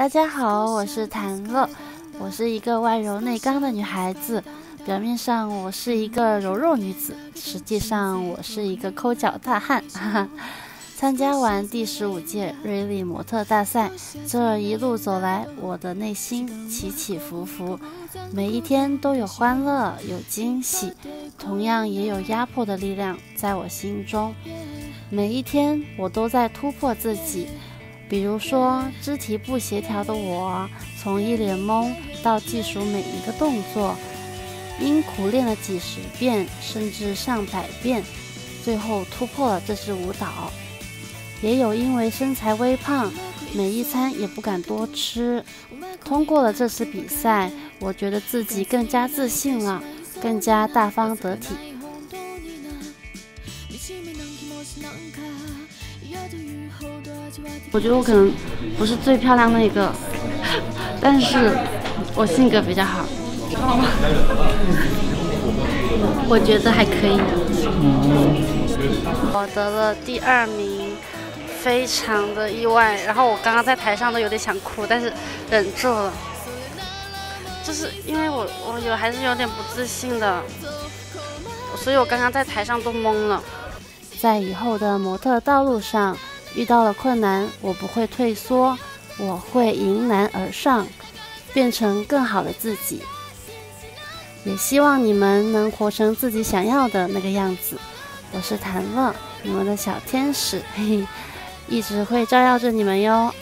大家好，我是谭乐，我是一个外柔内刚的女孩子。表面上我是一个柔弱女子，实际上我是一个抠脚大汉。哈哈。参加完第十五届瑞丽模特大赛，这一路走来，我的内心起起伏伏，每一天都有欢乐，有惊喜，同样也有压迫的力量在我心中。每一天我都在突破自己。比如说，肢体不协调的我，从一脸懵到记熟每一个动作，因苦练了几十遍甚至上百遍，最后突破了这支舞蹈。也有因为身材微胖，每一餐也不敢多吃。通过了这次比赛，我觉得自己更加自信了，更加大方得体。我觉得我可能不是最漂亮那一个，但是我性格比较好。我觉得还可以。我得了第二名，非常的意外。然后我刚刚在台上都有点想哭，但是忍住了。就是因为我我有还是有点不自信的，所以我刚刚在台上都懵了。在以后的模特道路上。遇到了困难，我不会退缩，我会迎难而上，变成更好的自己。也希望你们能活成自己想要的那个样子。我是谭乐，你们的小天使，嘿嘿，一直会照耀着你们哟。